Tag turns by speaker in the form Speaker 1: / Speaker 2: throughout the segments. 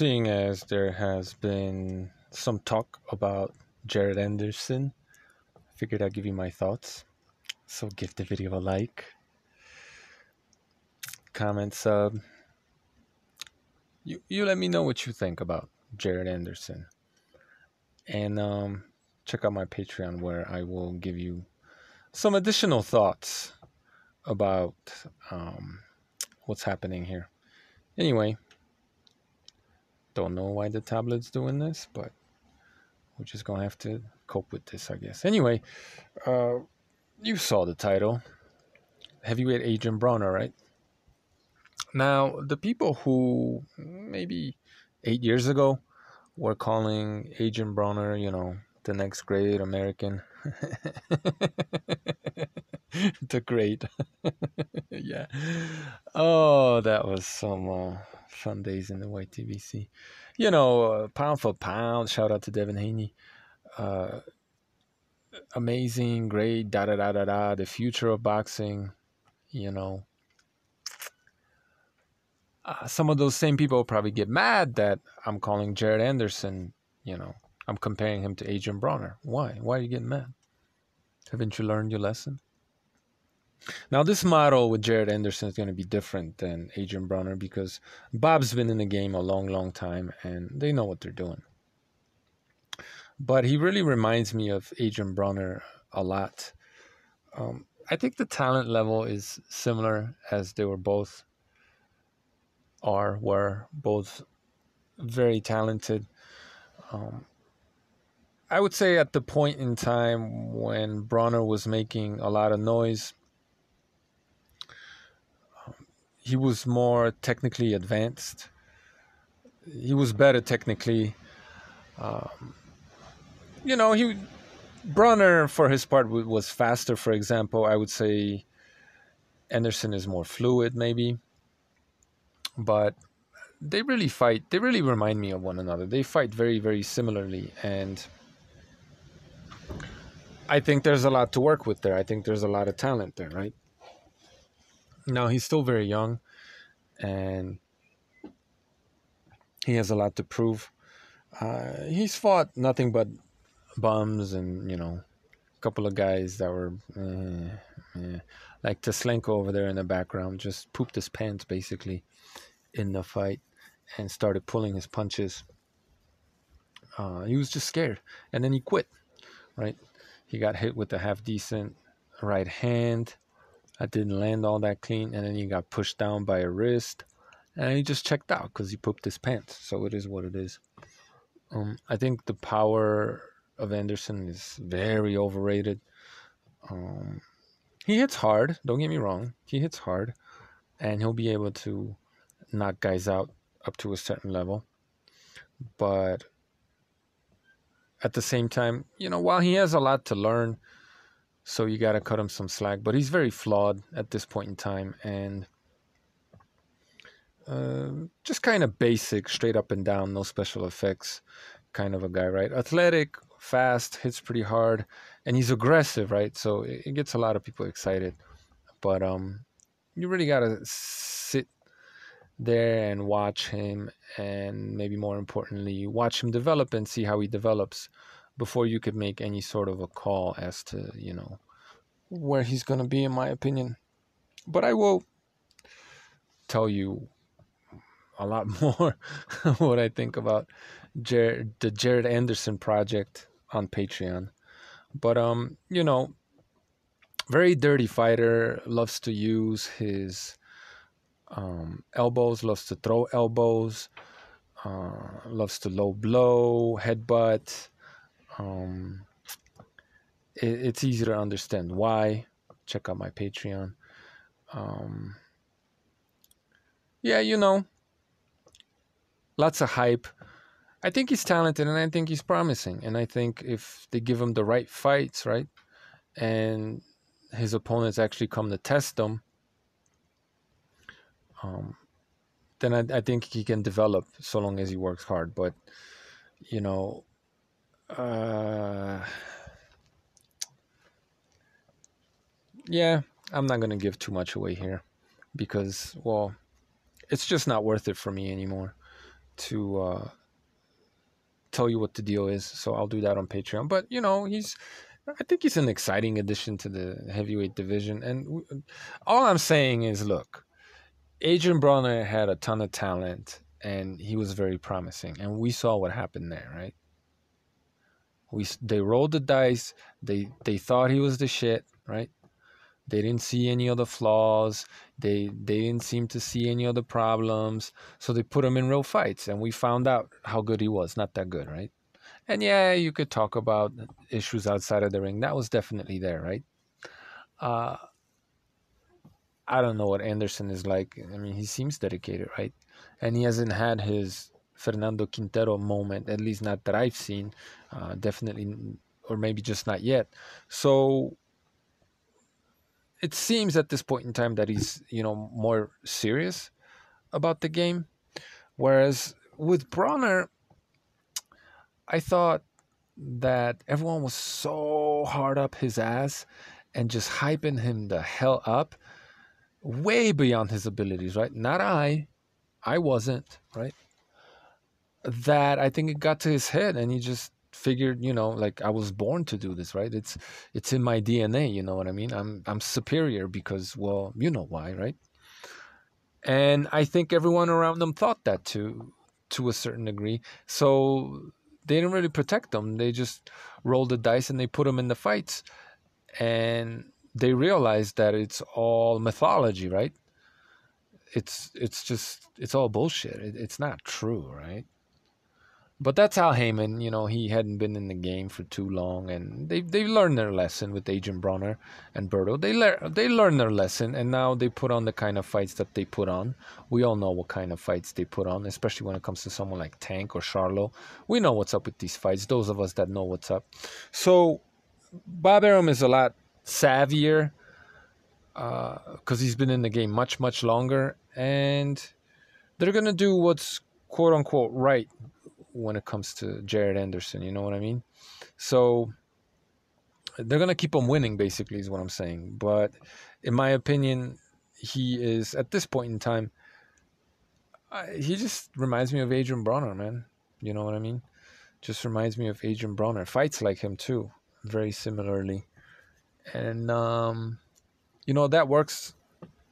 Speaker 1: seeing as there has been some talk about Jared Anderson, I figured I'd give you my thoughts. So give the video a like, comment, sub. You you let me know what you think about Jared Anderson, and um, check out my Patreon where I will give you some additional thoughts about um, what's happening here. Anyway, don't know why the tablet's doing this, but we're just gonna have to cope with this, I guess. Anyway, uh, you saw the title, heavyweight Adrien Broner, right? Now, the people who maybe eight years ago were calling Adrien Broner, you know, the next great American. the great. yeah. Oh, that was some uh, fun days in the YTBC. You know, uh, pound for pound, shout out to Devin Haney. Uh, amazing, great, da da da da da. The future of boxing, you know. Uh, some of those same people probably get mad that I'm calling Jared Anderson, you know, I'm comparing him to Adrien Broner. Why? Why are you getting mad? Haven't you learned your lesson? Now, this model with Jared Anderson is going to be different than Adrien Broner because Bob's been in the game a long, long time and they know what they're doing. But he really reminds me of Adrien Broner a lot. Um, I think the talent level is similar as they were both are, were both very talented. Um, I would say at the point in time when Broner was making a lot of noise, um, he was more technically advanced. He was better technically. Um, you know, he Broner for his part was faster. For example, I would say Anderson is more fluid, maybe. But they really fight. They really remind me of one another. They fight very, very similarly, and I think there's a lot to work with there. I think there's a lot of talent there, right? Now he's still very young and he has a lot to prove. Uh, he's fought nothing but bums and, you know, a couple of guys that were eh, eh. like Teslenko over there in the background just pooped his pants basically in the fight and started pulling his punches. Uh, he was just scared and then he quit, right? He got hit with a half decent right hand. I didn't land all that clean, and then he got pushed down by a wrist, and he just checked out because he pooped his pants. So it is what it is. Um, I think the power of Anderson is very overrated. Um, he hits hard. Don't get me wrong. He hits hard, and he'll be able to knock guys out up to a certain level. But at the same time, you know, while he has a lot to learn, so you got to cut him some slack. But he's very flawed at this point in time, and uh, just kind of basic, straight up and down, no special effects, kind of a guy, right? Athletic, fast, hits pretty hard, and he's aggressive, right? So it, it gets a lot of people excited. But um, you really got to sit there and watch him and maybe more importantly watch him develop and see how he develops before you could make any sort of a call as to you know where he's going to be in my opinion but i will tell you a lot more what i think about jared the jared anderson project on patreon but um you know very dirty fighter loves to use his um, elbows, loves to throw elbows, uh, loves to low blow, headbutt. Um, it, it's easy to understand why. Check out my Patreon. Um, yeah, you know, lots of hype. I think he's talented and I think he's promising. And I think if they give him the right fights, right, and his opponents actually come to test him, um, then I, I think he can develop so long as he works hard. But you know, uh, yeah, I'm not gonna give too much away here because, well, it's just not worth it for me anymore to uh, tell you what the deal is. So I'll do that on Patreon. But you know, he's I think he's an exciting addition to the heavyweight division. And all I'm saying is, look, Adrien Broner had a ton of talent, and he was very promising. And we saw what happened there, right? We they rolled the dice. They they thought he was the shit, right? They didn't see any other flaws. They they didn't seem to see any other problems. So they put him in real fights, and we found out how good he was. Not that good, right? And yeah, you could talk about issues outside of the ring. That was definitely there, right? Uh, I don't know what Anderson is like. I mean, he seems dedicated, right? And he hasn't had his Fernando Quintero moment, at least not that I've seen. Uh, definitely, or maybe just not yet. So it seems at this point in time that he's, you know, more serious about the game. Whereas with Broner, I thought that everyone was so hard up his ass and just hyping him the hell up way beyond his abilities, right? Not I. I wasn't, right? That I think it got to his head and he just figured, you know, like I was born to do this, right? It's it's in my DNA, you know what I mean? I'm I'm superior because well, you know why, right? And I think everyone around them thought that too to a certain degree. So they didn't really protect them. They just rolled the dice and they put them in the fights, and they realized that it's all mythology, right? It's it's just it's all bullshit. It, it's not true, right? But that's Al Haymon. You know, he hadn't been in the game for too long, and they they learned their lesson with Adrien Broner and Berto. They learn they learned their lesson, and now they put on the kind of fights that they put on. We all know what kind of fights they put on, especially when it comes to someone like Tank or Charlo. We know what's up with these fights. Those of us that know what's up. So Bob Arum is a lot savvier because uh, he's been in the game much much longer, and they're gonna do what's quote unquote right when it comes to Jared Anderson. You know what I mean? So they're gonna keep him winning, basically, is what I'm saying. But in my opinion, he is at this point in time. I, he just reminds me of Adrien Broner, man. You know what I mean? Just reminds me of Adrien Broner. Fights like him too, very similarly, and um, you know that works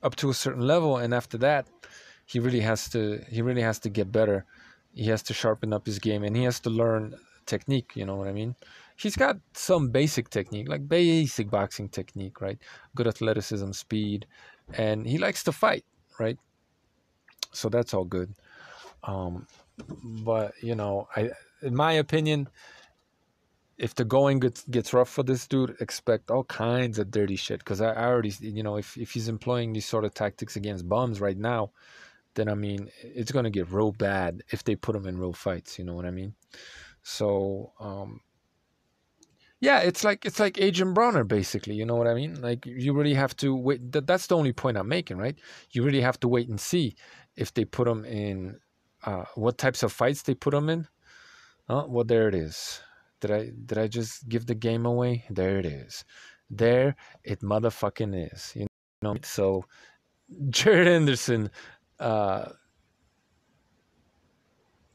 Speaker 1: up to a certain level, and after that, he really has to he really has to get better he has to sharpen up his game and he has to learn technique you know what i mean? He's got some basic technique like basic boxing technique right? Good athleticism speed and he likes to fight right? So that's all good. Um but you know i in my opinion if the going gets, gets rough for this dude, expect all kinds of dirty shit. Because I, I already, you know, if, if he's employing these sort of tactics against bums right now, then I mean, it's gonna get real bad if they put him in real fights. You know what I mean? So, um, yeah, it's like it's like Adrien Broner, basically. You know what I mean? Like you really have to wait. That, that's the only point I'm making, right? You really have to wait and see if they put him in uh, what types of fights they put him in. Oh, well, there it is. Did I did I just give the game away? There it is. There it motherfucking is. You know. So Jared Anderson uh,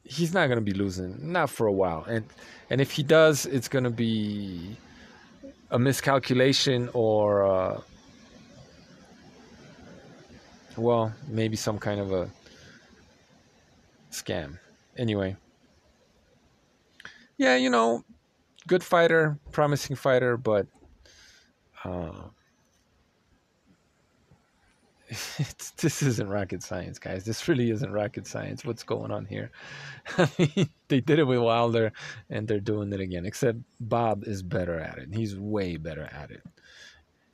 Speaker 1: he's not going to be losing, not for a while. And and if he does, it's going to be a miscalculation or uh, well, maybe some kind of a scam. Anyway, yeah, you know, good fighter, promising fighter, but. Uh, this isn't rocket science, guys. This really isn't rocket science. What's going on here? I mean, they did it with Wilder, and they're doing it again. Except Bob is better at it. He's way better at it.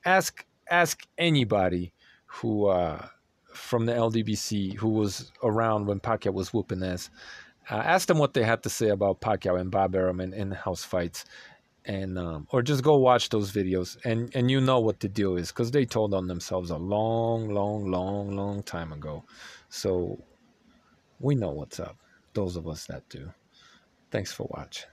Speaker 1: Ask ask anybody who uh, from the LDBC who was around when Pacquiao was whooping ass. Uh, ask them what they had to say about Pacquiao and Bob Arum in in-house fights, and um, or just go watch those videos and and you know what the deal is because they told on themselves a long long long long time ago. So we know what's up those of us that do. Thanks for watching